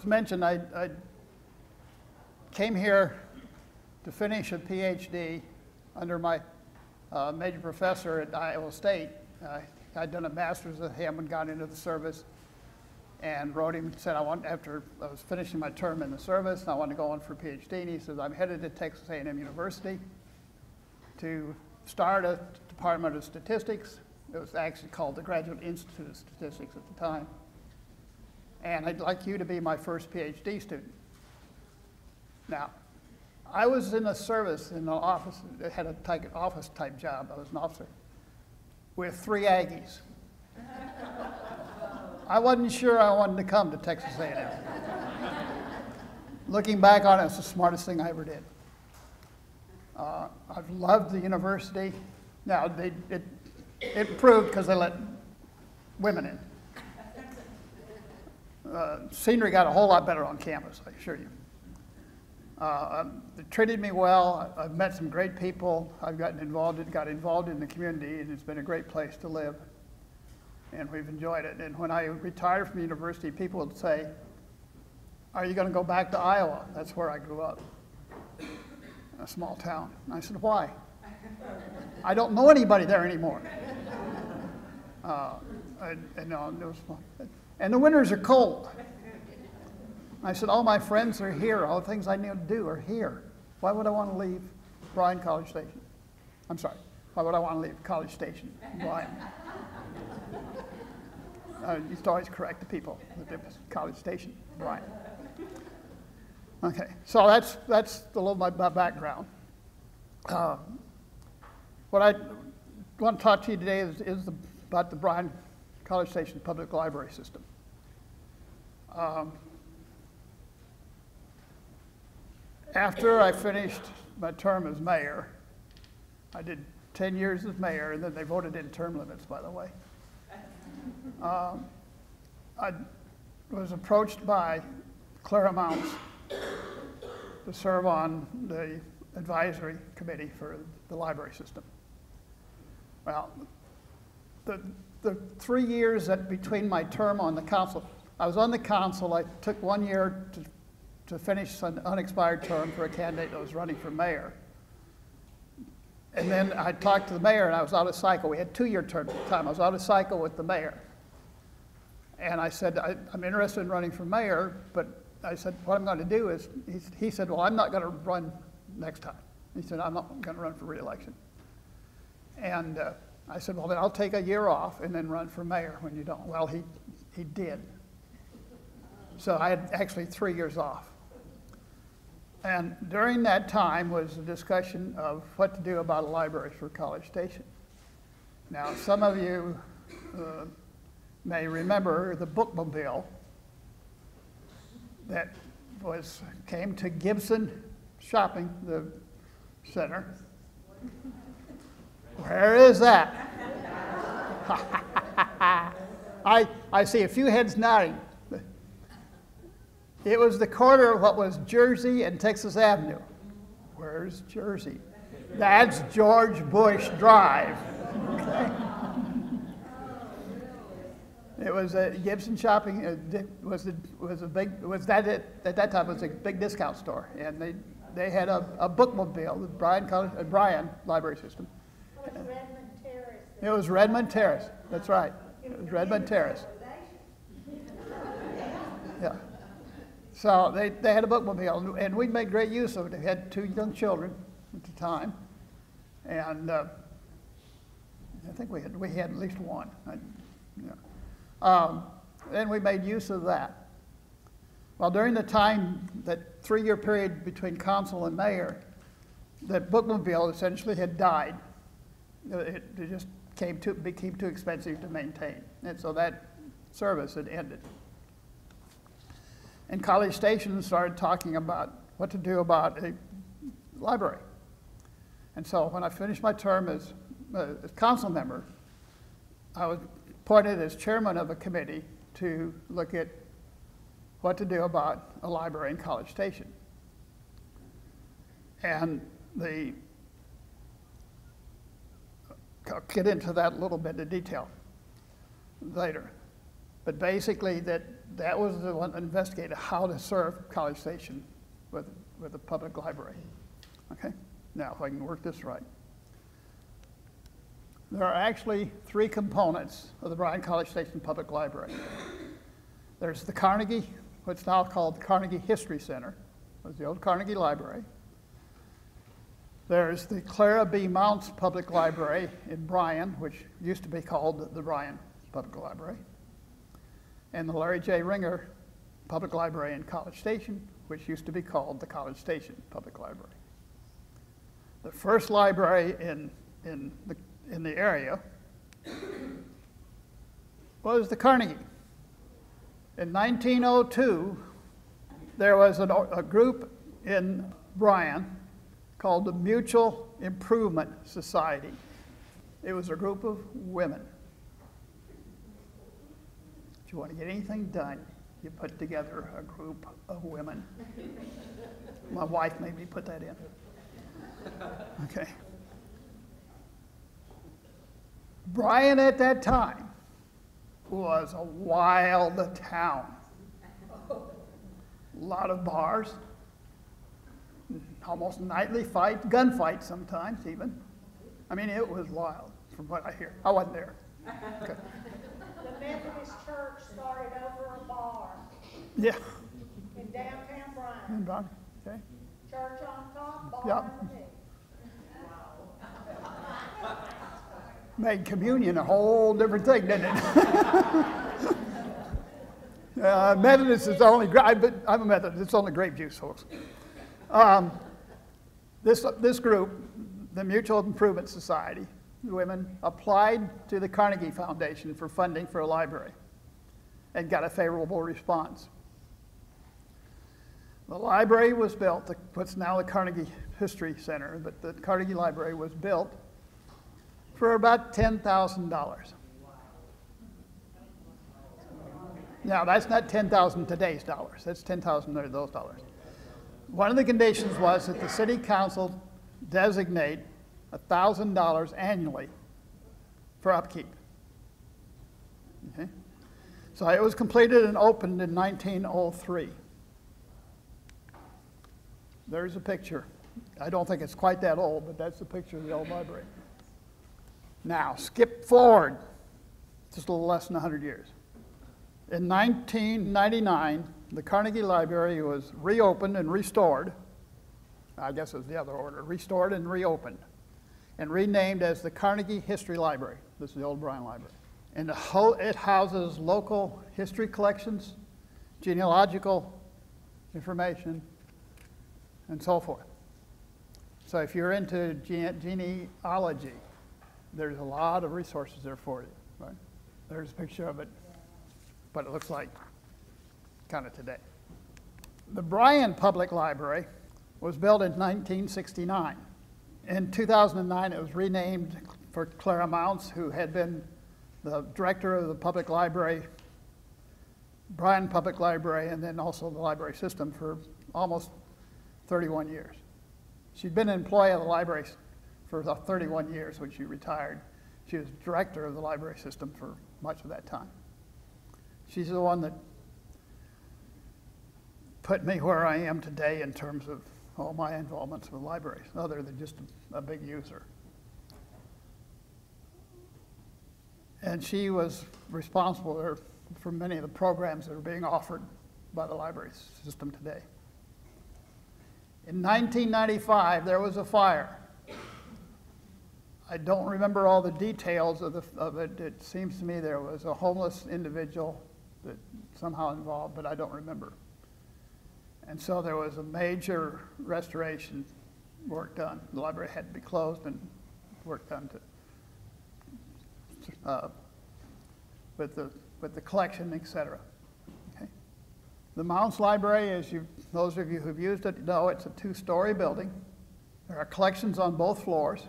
as was mentioned, I, I came here to finish a PhD under my uh, major professor at Iowa State. Uh, I'd done a master's with him and got into the service and wrote him and said I want after I was finishing my term in the service I wanted to go on for a PhD and he says I'm headed to Texas A&M University to start a Department of Statistics. It was actually called the Graduate Institute of Statistics at the time. And I'd like you to be my first PhD student. Now, I was in a service in an office, had a type, office type job, I was an officer, with three Aggies. I wasn't sure I wanted to come to Texas A&M. Looking back on it, it's the smartest thing I ever did. Uh, I've loved the university. Now, they, it, it improved because they let women in. Uh, scenery got a whole lot better on campus, I assure you. Uh, um, they treated me well. I've met some great people. I've gotten involved, in- got involved in the community, and it's been a great place to live. And we've enjoyed it. And when I retired from university, people would say, "Are you going to go back to Iowa?" That's where I grew up, a small town. And I said, "Why?" I don't know anybody there anymore. Uh, and, and, uh, was, and the winters are cold. I said, all my friends are here. All the things I need to do are here. Why would I want to leave Bryan College Station? I'm sorry. Why would I want to leave College Station, Bryan? I used to always correct the people it was College Station, Bryan. Okay, so that's, that's a little of my, my background. Uh, what I want to talk to you today is, is the, about the Bryan College Station Public Library System. Um, after I finished my term as mayor, I did 10 years as mayor, and then they voted in term limits, by the way. Um, I was approached by Clara Mounts to serve on the advisory committee for the library system. Well, the, the three years that between my term on the council, I was on the council, I took one year to, to finish an unexpired term for a candidate that was running for mayor. And then I talked to the mayor and I was out of cycle. We had two-year terms at the time. I was out of cycle with the mayor. And I said, I, I'm interested in running for mayor, but I said, what I'm going to do is, he, he said, well, I'm not going to run next time. He said, I'm not going to run for reelection. And uh, I said, well, then I'll take a year off and then run for mayor when you don't. Well, he, he did. So I had actually three years off. And during that time was a discussion of what to do about a library for College Station. Now, some of you uh, may remember the bookmobile that was, came to Gibson Shopping, the center. Where is that? I, I see a few heads nodding. It was the corner of what was Jersey and Texas Avenue. Where's Jersey? That's George Bush Drive. Okay. It was a Gibson Shopping uh, was a, was a big was that it, at that time it was a big discount store, and they they had a, a bookmobile, the Bryan College, uh, Bryan Library System. It Was Redmond Terrace. It was Redmond Terrace. That's right. It was Redmond Terrace. So they, they had a bookmobile, and- we made great use of it. They had two young children at the time, and uh, I think we had we had at least one. I, um, and we made use of that. Well, during the time, that three-year period between council and mayor, that bookmobile essentially had died. It, it just came too, became too expensive to maintain, and so that service had ended. And College Station started talking about what to do about a library. And so when I finished my term as, uh, council member, I was appointed as chairman of a committee to look at what to do about a library in College Station. And the, I'll get into that a little bit of detail later. But basically, that that was the one that investigated how to serve College Station with, with a public library. Okay, now if I can work this right. There are actually three components of the Bryan College Station Public Library. There's the Carnegie, what's now called the Carnegie History Center, was the old Carnegie Library. There's the Clara B. Mounts Public Library in Bryan, which used to be called the Bryan Public Library. And the Larry J. Ringer Public Library in College Station, which used to be called the College Station Public Library. The first library in, in, the, in the area was the Carnegie. In 1902, there was an, a group in Bryan called the Mutual Improvement Society. It was a group of women. If you want to get anything done, you put together a group of women. My wife made me put that in. Okay. Bryan at that time was a wild town. A lot of bars, almost nightly fight, gunfights sometimes even. I mean, it was wild from what I hear. I wasn't there. Okay. Methodist Church started over a bar Yeah. in downtown Bryan. And Ron, Okay. Church on top, Yep. bar underneath. Made communion a whole different thing, didn't it? uh, Methodist is the only, but I'm a Methodist, it's only grape juice, folks. Um, this, this group, the Mutual Improvement Society, women applied to the Carnegie Foundation for funding for a library and got a favorable response. The library was built, what's now the Carnegie History Center, but the Carnegie Library was built for about $10,000. Now, that's not 10,000 today's dollars, that's 10,000 of those dollars. One of the conditions was that the city council designate $1,000 annually for upkeep. Okay? So it was completed and opened in 1903. There's a picture. I don't think it's quite that old, but that's the picture of the old library. Now, skip forward just a little less than 100 years. In 1999, the Carnegie Library was reopened and restored. I guess it was the other order restored and reopened, and renamed as the Carnegie History Library. This is the old Bryan Library. And it houses local history collections, genealogical information, and so forth. So if you're into gene- genealogy, there's a lot of resources there for you, right? There's a picture of it, but it looks like kind of today. The Bryan Public Library was built in 1969. In 2009, it was renamed for Clara Mounts, who had been the director of the public library, Bryan Public Library, and then also the library system for almost 31 years. She'd been an employee of the library for the 31 years when she retired. She was director of the library system for much of that time. She's the one that put me where I am today in terms of all my involvements with libraries, other than just a, a big user. And she was responsible for- many of the programs that are being offered by the library system today. In 1995, there was a fire. I don't remember all the details of, the, of it. It seems to me there was a homeless individual that somehow involved, but I don't remember. And so there was a major restoration work done. The library had to be closed and work done to, uh, with the, with the collection, et cetera. Okay? The Mounts Library, as you, those of you who've used it know, it's a two-story building. There are collections on both floors.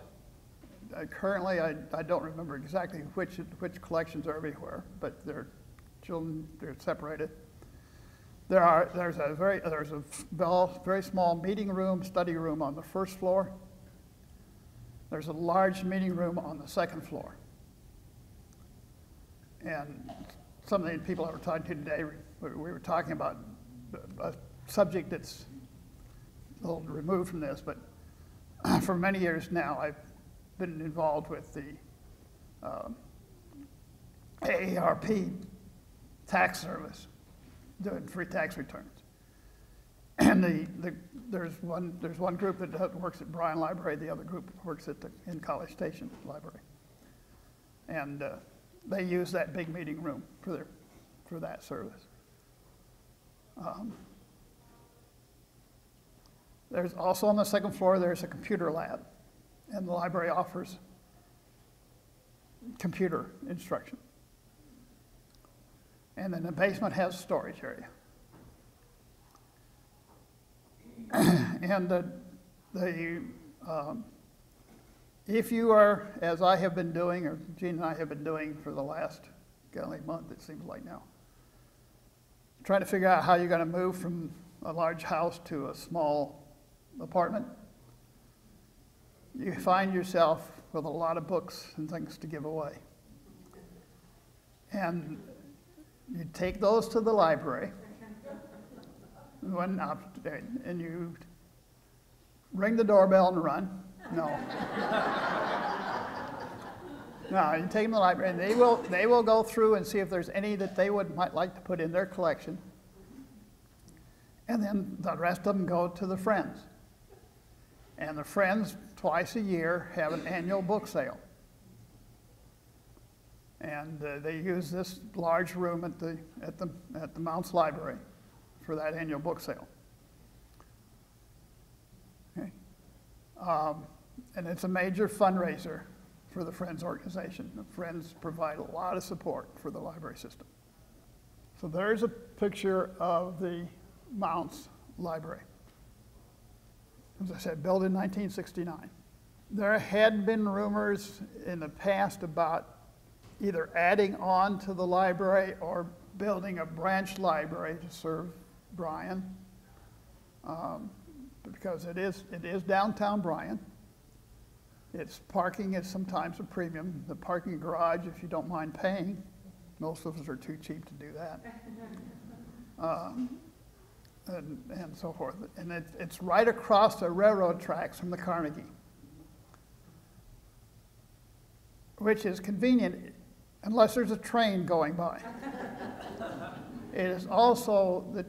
Uh, Currently, I, I don't remember exactly which, which collections are everywhere, but they're children, they're separated. There are, there's a very, there's a very small meeting room, study room on the first floor. There's a large meeting room on the second floor. And some of the people I were talking to today we we were talking about a subject that's a little removed from this, but for many years now, I've been involved with the um, AARP tax service, doing free tax returns. And the, the, there's one, there's one group that works at Bryan Library, the other group works at the, in College Station Library. And uh, they use that big meeting room for their, for that service. Um, There's also on the second floor, there's a computer lab, and the library offers computer instruction. And then the basement has storage area. And the, the, um, if you are, as I have been doing, or Gene and I have been doing for the last, golly, month, it seems like now, trying to figure out how you're gonna move from a large house to a small apartment, you find yourself with a lot of books and things to give away. And you take those to the library, one up, and you ring the doorbell and run. No. No, you take them to the library, and they will, they will go through and see if there's any that they would, might like to put in their collection. And then the rest of them go to the Friends. And the Friends, twice a year, have an annual book sale. And uh, they use this large room at the, at the, at the Mounts Library for that annual book sale. Okay. Um, And it's a major fundraiser for the Friends organization. The Friends provide a lot of support for the library system. So there's a picture of the Mounts Library. As I said, built in 1969. There had been rumors in the past about either adding on to the library or building a branch library to serve Bryan. Um, Because it is, it is downtown Bryan. Its parking is sometimes a premium. The parking garage, if you don't mind paying, most of us are too cheap to do that. Um, And, and so forth. And it, it's right across the railroad tracks from the Carnegie. Which is convenient unless there's a train going by. It is also the,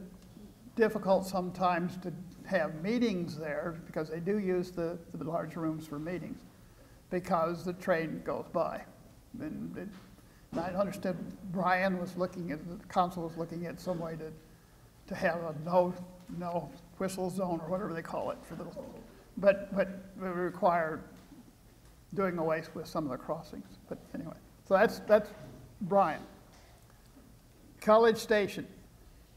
difficult sometimes to have meetings there because they do use the, the large rooms for meetings because the train goes by. And it, and I understood Bryan was looking at, the council was looking at some way to, to have a no, no whistle zone or whatever they call it for the, but, but it would require doing away with some of the crossings. But anyway, so that's, that's Bryan. College Station.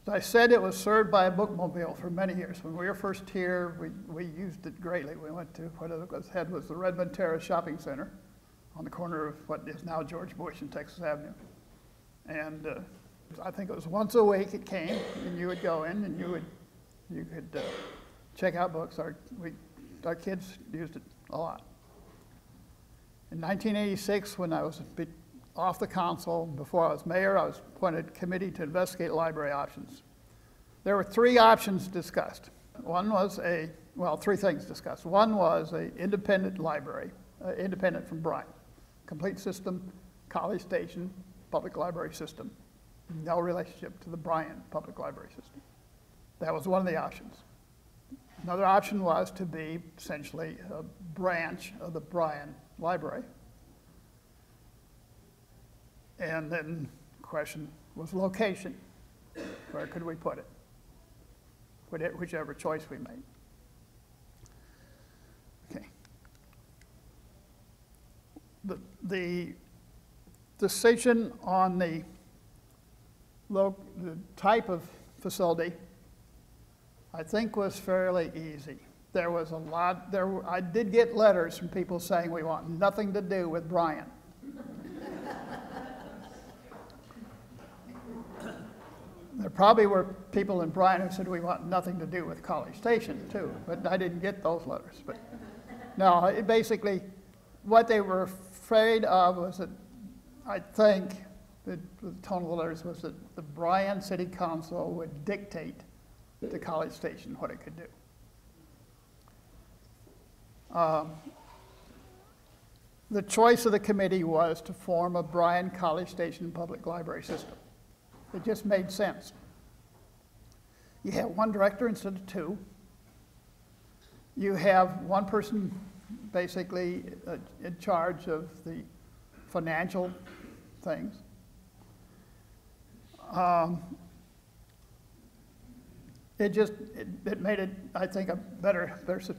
As I said, it was served by a bookmobile for many years. When we were first here, we, we used it greatly. We went to what it was, had was the Redmond Terrace Shopping Center on the corner of what is now George Bush and Texas Avenue. And uh, I think it was once a week it came, and you would go in and you would, you could uh, check out books. Our, we, our kids used it a lot. In 1986, when I was off the council, before I was mayor, I was appointed committee to investigate library options. There were three options discussed. One was a, well, three things discussed. One was a independent library, uh, independent from Bryan, complete system, College Station, public library system, no relationship to the Bryan public library system. That was one of the options. Another option was to be essentially a branch of the Bryan Library. And then the question was location. Where could we put it? Whichever choice we made. Okay. The, the decision on the the type of facility, I think was fairly easy. There was a lot, there, I did get letters from people saying we want nothing to do with Bryan. There probably were people in Bryan who said we want nothing to do with College Station too, but I didn't get those letters. But no, it basically, what they were afraid of was that I think the, the tone of the letters was that the Bryan City Council would dictate to College Station what it could do. Um, The choice of the committee was to form a Bryan College Station Public Library System. It just made sense. You have one director instead of two. You have one person basically uh, in charge of the financial things. Um, It just, it, it made it, I think, a better, a-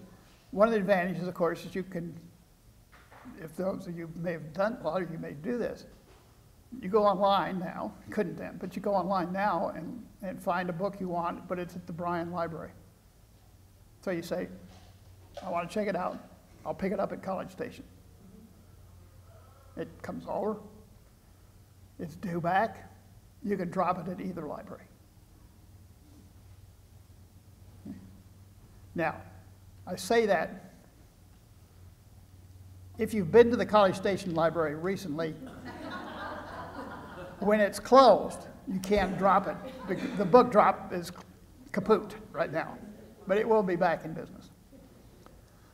one of the advantages, of course, is you can, if those of you may have done, a lot of you may do this. You go online now, couldn't then, but you go online now and, and find a book you want, but it's at the Bryan Library. So you say, I want to check it out, I'll pick it up at College Station. It comes over, it's due back, you can drop it at either library. Now, I say that, if you've been to the College Station Library recently, when it's closed, you can't drop it. The, the book drop is kaput right now, but it will be back in business.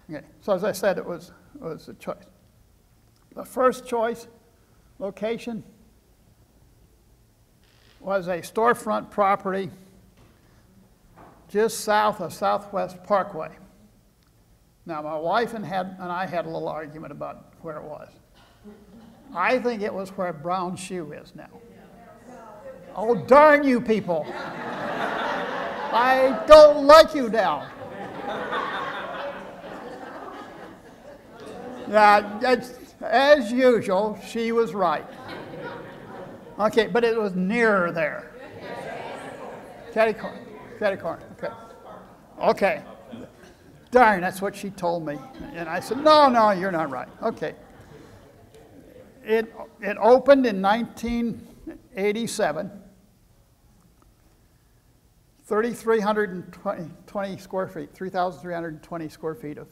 Okay, so as I said, it was, was a choice. The first choice, location, was a storefront property just south of Southwest Parkway. Now, my wife and, had, and I had a little argument about where it was. I think it was where Brown Shoe is now. Oh, darn you people. I don't like you now. Yeah, as usual, she was right. Okay, but it was nearer there. Catty corn, catty corn, okay. Okay. Darn, that's what she told me. And I said, no, no, you're not right. Okay. It, it opened in 1987. 3,320 square feet, 3,320 square feet of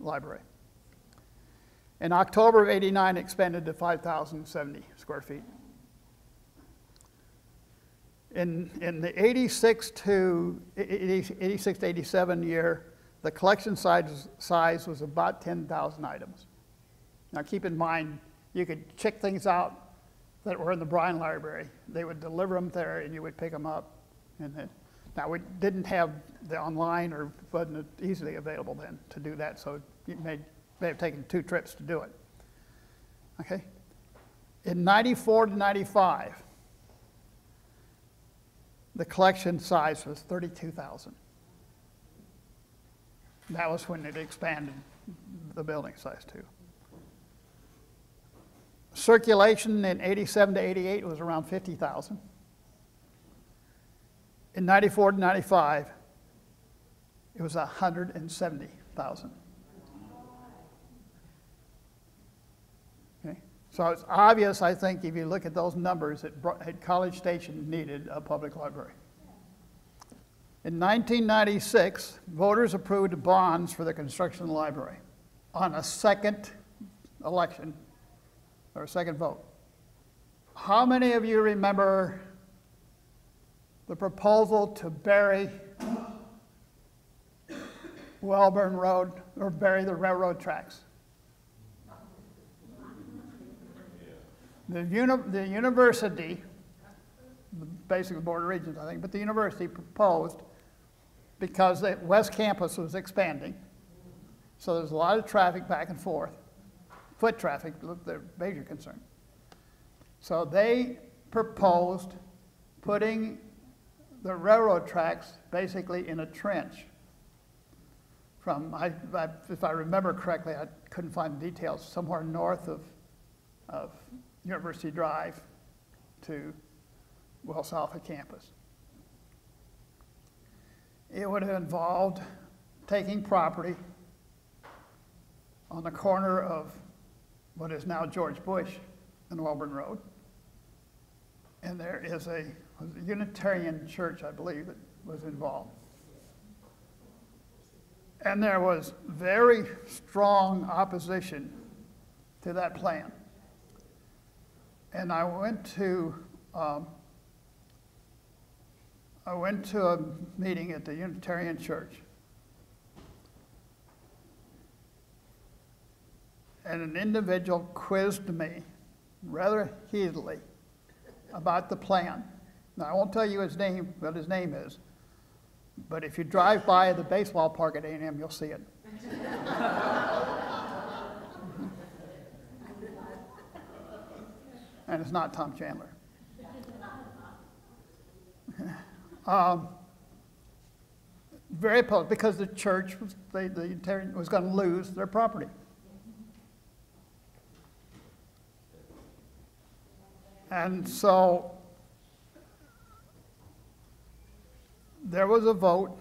library. In October of 89, expanded to 5,070 square feet. In, in the 86 to 80 86 to 87 year, the collection size, size was about 10,000 items. Now keep in mind, you could check things out that were in the Bryan Library. They would deliver them there and you would pick them up. And then, now we didn't have the online or wasn't easily available then to do that, so it may, may have taken two trips to do it. Okay? In 94 to 95, the collection size was 32,000. That was when it expanded the building size too. Circulation in 87 to 88 was around 50,000. In 94 to 95, it was 170,000. Okay? So it's obvious, I think, if you look at those numbers, that College Station needed a public library. In 1996, voters approved bonds for the construction of the library on a second election, or a second vote. How many of you remember the proposal to bury Wellborn Road, or bury the railroad tracks? The uni, the university, basically the Board of Regents, I think, but the university proposed, because the West Campus was expanding, so there's a lot of traffic back and forth, foot traffic, the major concern. So they proposed putting the railroad tracks basically in a trench from, I, I, if I remember correctly, I couldn't find the details, somewhere north of, of University Drive to well south of campus. It would have involved taking property on the corner of what is now George Bush and Wellborn Road. And there is a a Unitarian church, I believe, that was involved. And there was very strong opposition to that plan. And I went to um, I went to a meeting at the Unitarian Church. And an individual quizzed me rather heatedly about the plan. Now, I won't tell you his name, what his name is, but if you drive by the baseball park at A&M, you'll see it. and it's not Tom Chandler. um, very opposed because the church was, they, the was going to lose their property. And so there was a vote,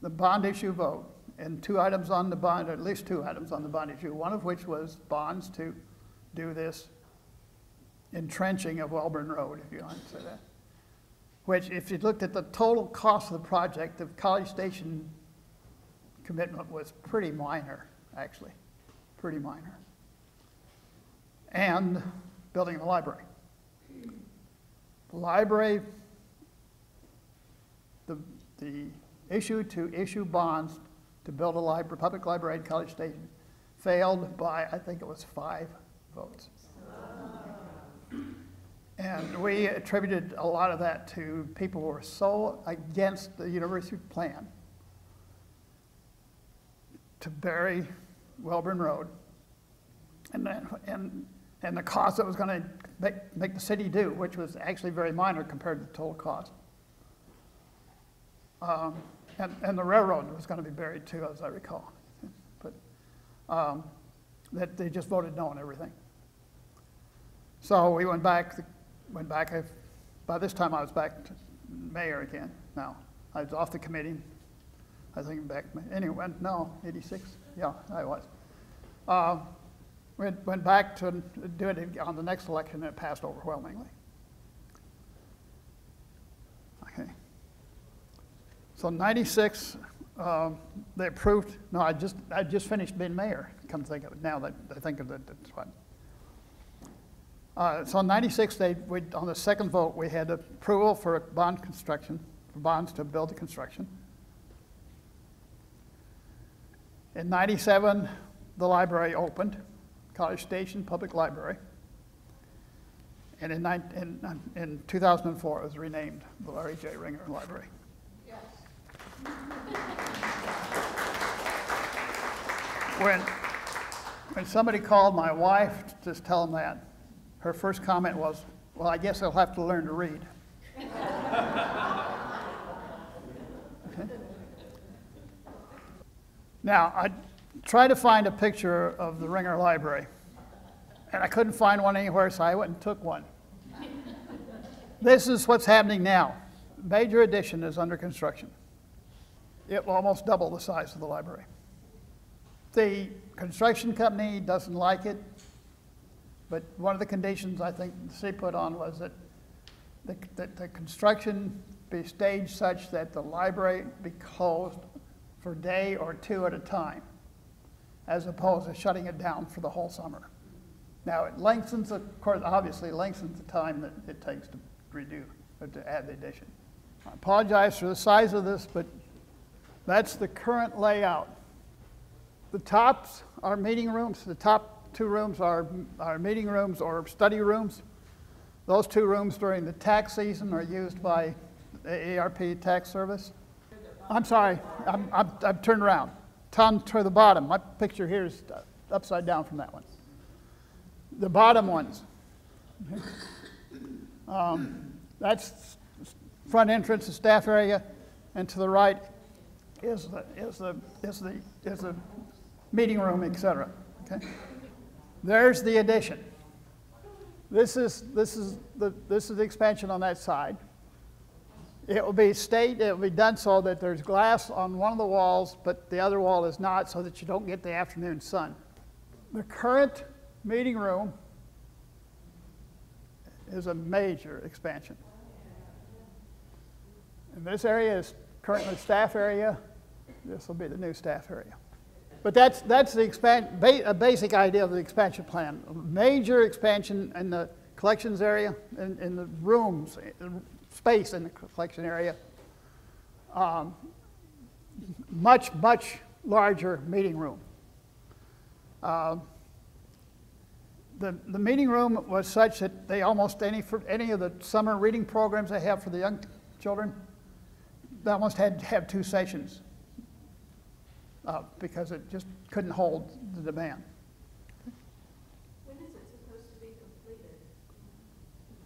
the bond issue vote, and two items on the bond, or at least two items on the bond issue, one of which was bonds to do this entrenching of Wellborn Road, if you want to say that. Which, if you looked at the total cost of the project, the College Station commitment was pretty minor, actually, pretty minor. And building the library. The library, the, the issue to issue bonds to build a library, public library at College Station failed by, I think it was five votes. And we attributed a lot of that to people who were so against the university plan to bury Wellborn Road and, and, and the cost that was going to make, make the city do, which was actually very minor compared to the total cost. Um, and, and the railroad was going to be buried too, as I recall. But um, that they just voted no on everything. So we went back, went back. I, by this time, I was back mayor again. Now I was off the committee. I think back. Anyway, no, '86. Yeah, I was. Uh, went, went back to do it on the next election, and it passed overwhelmingly. Okay. So '96, um, they approved. No, I just I just finished being mayor. Come to think of it now that I think of it, that's what. Uh, so in 96, they, we, on the second vote, we had approval for bond construction, for bonds to build the construction. In 97, the library opened, College Station Public Library. And in, in, in 2004, it was renamed the Larry J. Ringer Library. When, when somebody called my wife to just tell them that, her first comment was, Well, I guess I'll have to learn to read. okay. Now, I tried to find a picture of the Ringer Library, and I couldn't find one anywhere, so I went and took one. this is what's happening now. Major addition is under construction. It will almost double the size of the library. The construction company doesn't like it. But one of the conditions I think the city put on was that the, that the construction be staged such that the library be closed for day or two at a time, as opposed to shutting it down for the whole summer. Now, it lengthens, of course, obviously lengthens the time that it takes to redo, or to add the addition. I apologize for the size of this, but that's the current layout. The tops are meeting rooms. The top two rooms are, are meeting rooms or study rooms. Those two rooms during the tax season are used by the AARP tax service. I'm sorry, I'm, I'm, I'm turned around. Tom to the bottom. My picture here is upside down from that one. The bottom ones. Um, that's front entrance, the staff area, and to the right is the, is the, is the, is the meeting room, et cetera. Okay? There's the addition. This is, this is, the, this is the expansion on that side. It will be state, it will be done so that there's glass on one of the walls, but the other wall is not, so that you don't get the afternoon sun. The current meeting room is a major expansion. And this area is currently staff area. This will be the new staff area. But that's, that's the expand, ba- basic idea of the expansion plan. Major expansion in the collections area, in, in the rooms, uh, space in the collection area. Um, much, much larger meeting room. Uh, the, the meeting room was such that they almost, any, for any of the summer reading programs they have for the young children, they almost had to have two sessions uh, because it just couldn't hold the demand. When is it supposed to be completed?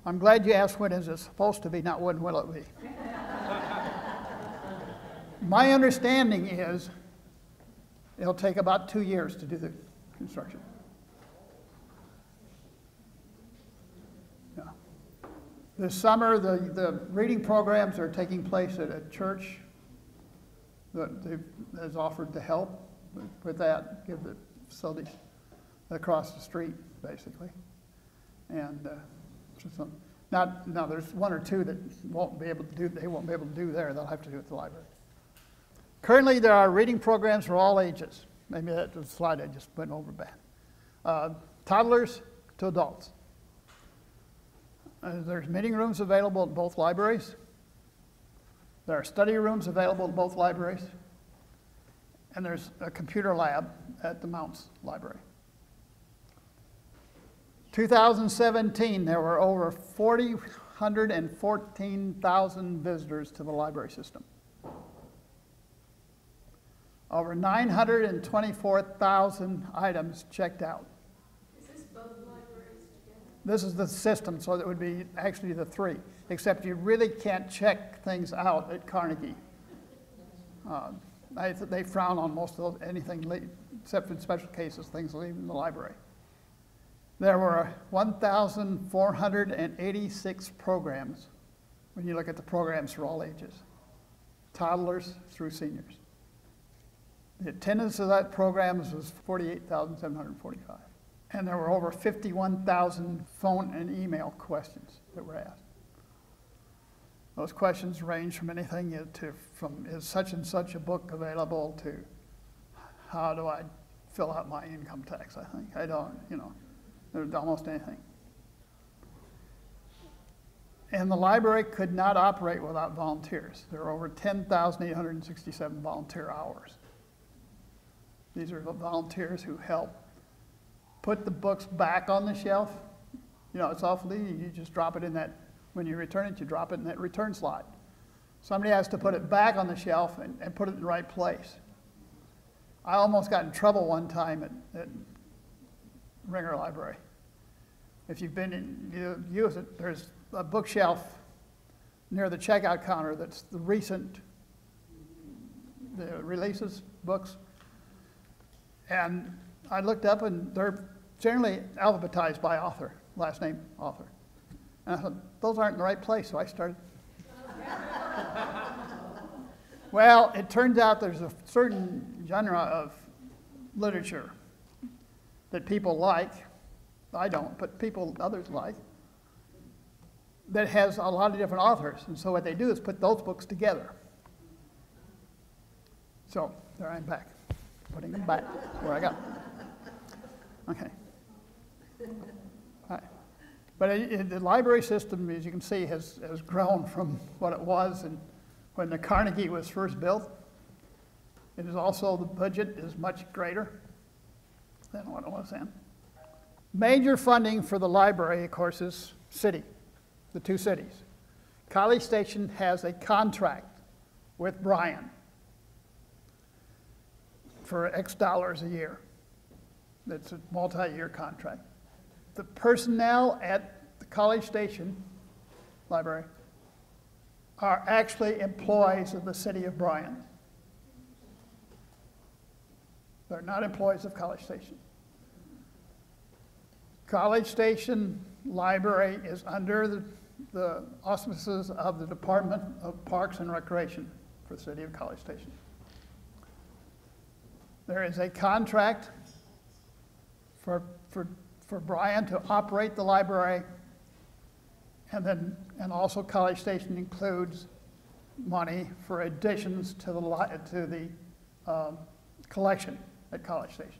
I'm glad you asked when is it supposed to be, not when will it be. My understanding is it'll take about two years to do the construction. Yeah. This summer, the, the reading programs are taking place at a church that has offered to help with- that, give the facilities across the street, basically. And uh, some, not, now, there's one or two that won't be able to do, they won't be able to do there, they'll have to do at the library. Currently, there are reading programs for all ages. Maybe that's a slide I just went over bad. Uh, Toddlers to adults. Uh, There's meeting rooms available at both libraries. There are study rooms available at both libraries. And there's a computer lab at the Mounts Library. 2017, there were over 414,000 visitors to the library system. Over 924,000 items checked out. Is this both libraries together? This is the system, so it would be actually the three, except you really can't check things out at Carnegie. Uh, They, they frown on most of those, anything, except in special cases, things leaving the library. There were 1,486 programs, when you look at the programs for all ages, toddlers through seniors. The attendance of that programs was 48,745. And there were over 51,000 phone and email questions that were asked. Those questions range from anything to, from is such and such a book available to how do I fill out my income tax, I think. I don't, you know, there's almost anything. And the library could not operate without volunteers. There are over 10,867 volunteer hours. These are the volunteers who help put the books back on the shelf. You know, it's awfully easy. You just drop it in that, when you return it, you drop it in that return slot. Somebody has to put it back on the shelf and, and put it in the right place. I almost got in trouble one time at, at Ringer Library. If you've been in, you use it, there's a bookshelf near the checkout counter that's the recent the releases, books. And I looked up and they're generally alphabetized by author, last name author. And I thought, those aren't in the right place, so I started. well, it turns out there's a certain genre of literature that people like. I don't, but people, others like, that has a lot of different authors. And so what they do is put those books together. So there I'm back, putting them back where I got. Okay. But it- the library system, as you can see, has, has grown from what it was and when the Carnegie was first built. It is also, the budget is much greater than what it was then. Major funding for the library, of course, is city, the two cities. College Station has a contract with Bryan for X dollars a year. It's a multi-year contract. The personnel at the College Station Library are actually employees of the city of Bryan. They're not employees of College Station. College Station Library is under the, the auspices of the Department of Parks and Recreation for the city of College Station. There is a contract for, for, for Bryan to operate the library. And then, and also College Station includes money for additions to the, to the um, collection at College Station.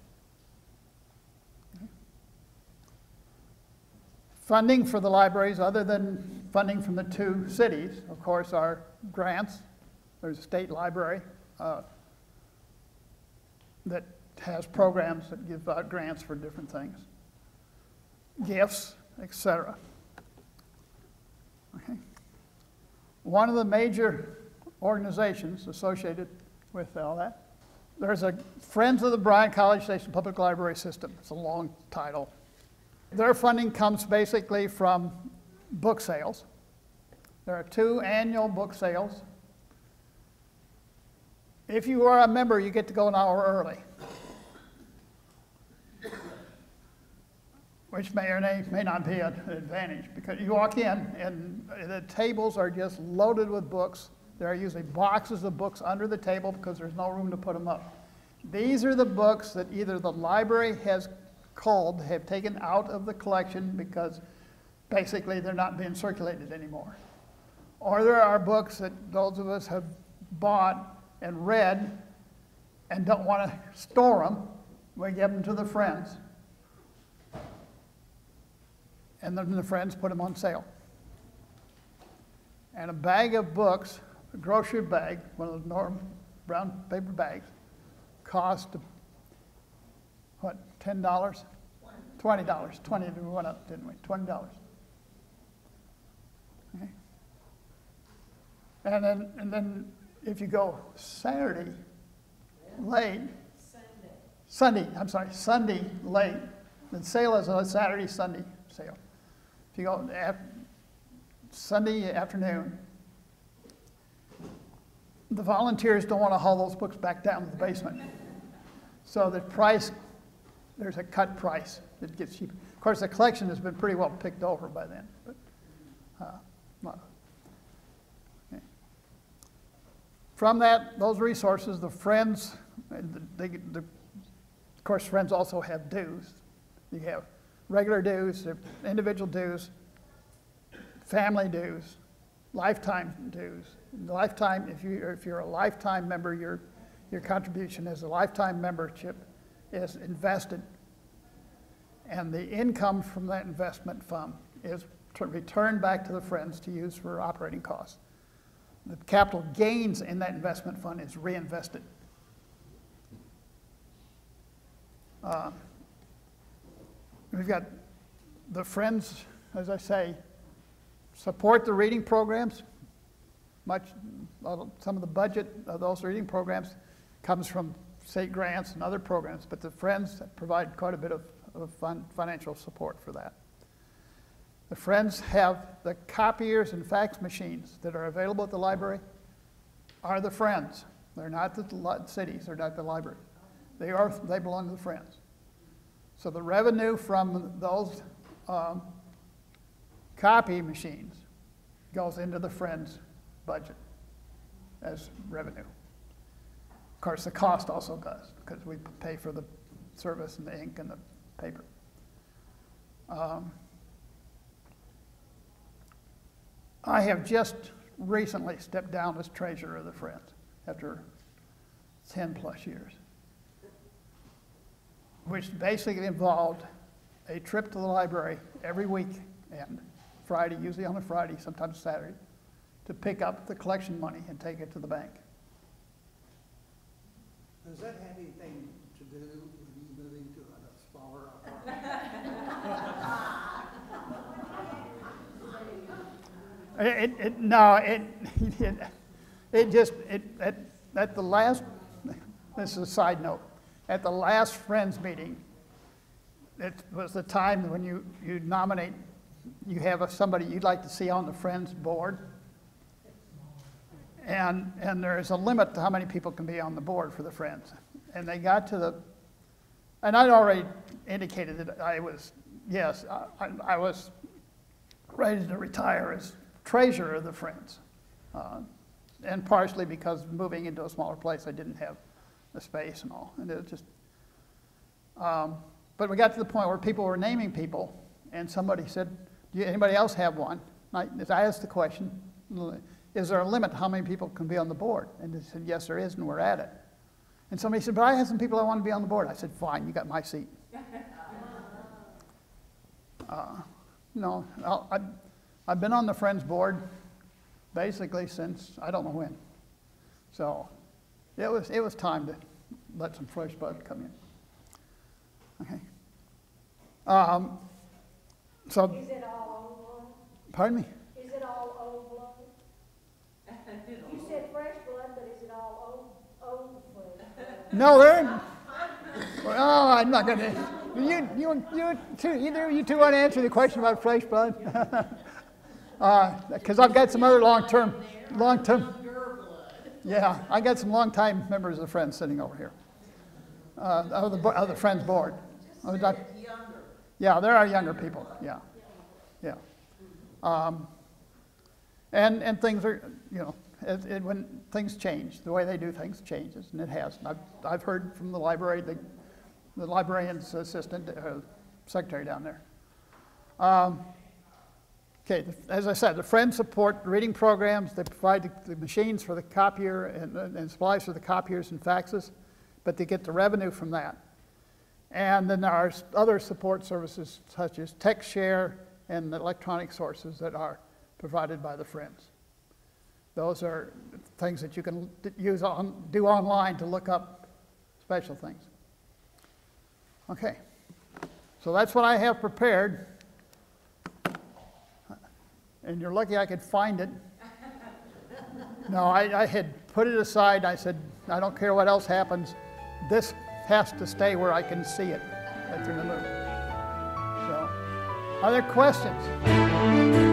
funding for the libraries, other than funding from the two cities, of course, are grants. There's a state library uh, that has programs that give out grants for different things, gifts, etc. Okay. One of the major organizations associated with all that, there's a Friends of the Bryan College Station Public Library System. It's a long title. Their funding comes basically from book sales. There are two annual book sales. If you are a member, you get to go an hour early. Which may or may, not be an advantage because you walk in and the tables are just loaded with books. There are usually boxes of books under the table because there's no room to put them up. These are the books that either the library has called, have taken out of the collection because basically they're not being circulated anymore. Or there are books that those of us have bought and read and don't want to store them. We give them to the friends and then the friends put them on sale. And a bag of books, a grocery bag, one of those normal brown paper bags, cost, what, $10? $20. 20 we went up, didn't we? $20. Okay. And then, and then if you go Saturday late, Sunday, Sunday I'm sorry, Sunday late, the sale is on Saturday, Sunday sale. If you go Sunday afternoon, the volunteers don't want to haul those books back down to the basement. So the price, there's a cut price that gets cheaper. Of course, the collection has been pretty well picked over by then. But, uh, okay. From that, those resources, the Friends, they, the, of course, Friends also have dues. You have regular dues, individual dues, family dues, lifetime dues. Lifetime, if, you, if you're a lifetime member, your, your contribution as a lifetime membership is invested. And the income from that investment fund is returned back to the Friends to use for operating costs. The capital gains in that investment fund is reinvested. Uh, We've got the Friends, as I say, support the reading programs. Much, some of the budget of those reading programs comes from state grants and other programs, but the Friends provide quite a bit of, of fun, financial support for that. The Friends have the copiers and fax machines that are available at the library are the Friends. They're not the cities, they're not the library. They, are, they belong to the Friends. So the revenue from those um, copy machines goes into the Friends budget as revenue. Of course, the cost also does because we pay for the service and the ink and the paper. Um, I have just recently stepped down as treasurer of the Friends after 10 plus years which basically involved a trip to the library every weekend, Friday, usually on a Friday, sometimes Saturday, to pick up the collection money and take it to the bank. Does that have anything to do with you moving to a smaller apartment? It, it, no, it, it, it just, it, at, at the last, this is a side note at the last Friends meeting, it was the time when you, you nominate, you have a, somebody you'd like to see on the Friends board. And, and there is a limit to how many people can be on the board for the Friends. And they got to the, and I'd already indicated that I was, yes, I, I was ready to retire as treasurer of the Friends. Uh, and partially because moving into a smaller place, I didn't have the space and all. And it was just, um, but we got to the point where people were naming people, and somebody said, Do you, anybody else have one? I, I asked the question, Is there a limit to how many people can be on the board? And they said, Yes, there is, and we're at it. And somebody said, But I have some people I want to be on the board. I said, Fine, you got my seat. Uh, No, I'll- I've, I've been on the Friends Board basically since, I don't know when. So it was, it was time to let some fresh blood come in. Okay. Um, So, Is it all pardon me? old blood? Is it all old blood? You said fresh blood, but is it all old, old blood? No, there. Well, I'm not gonna. You, you, you two, either you two want to answer the question about fresh blood? Because I've got some other long-term, long-term. Yeah, I got some long-time members of Friends sitting over here. Uh, of the, of the Friends Board. Yeah, there are younger people, yeah, yeah. Um, And, and things are, you know, it, it, when things change, the way they do things changes, and it has. And I've, I've heard from the library, the, the librarian's assistant, uh, secretary down there. Um, Okay, as I said, the Friends support reading programs, they provide the, the machines for the copier and, and supplies for the copiers and faxes, but they get the revenue from that. And then there are other support services such as TexShare and electronic sources that are provided by the Friends. Those are things that you can use on, do online to look up special things. Okay, so that's what I have prepared. And you're lucky I could find it. No, I, I had put it aside. I said, I don't care what else happens. This has to stay where I can see it. That's in the movie. So, other questions?